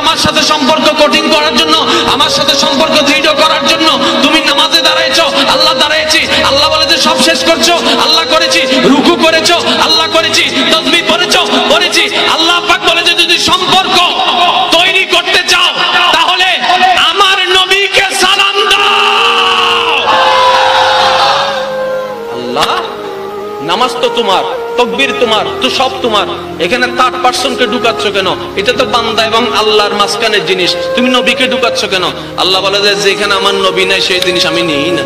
আমার সাথে সম্পর্ক কঠিন করার জন্য, আমার সাথে সম্পর্ক দৃঢ় করার জন্য তুমি নামাজে দাঁড়াইছো, আল্লাহ দাঁড়াইছি, আল্লাহ বলে যে সব শেষ করছ, আল্লাহ করেছি, রুকু করেছ, আল্লাহ করেছি তসবি পড়েছো, পড়েছি, আল্লাহ পাক বলে যে যদি সম্পর্ক তৈরি করতে চাও, তাহলে আমার নবীকে সালাম দাও। আল্লাহ, নামাজ তো তোমার। তকবির তোমার, তো সব তোমার। এখানে থার্ড পার্সনকে ঢুকাচ্ছ কেন? এটা তো বান্দা এবং আল্লাহর মাঝখানের জিনিস। তুমি নবীকে ঢুকাচ্ছ কেন? আল্লাহ বলে যে, যেখানে আমার নবী নাই, সেই জিনিস আমি নিই না।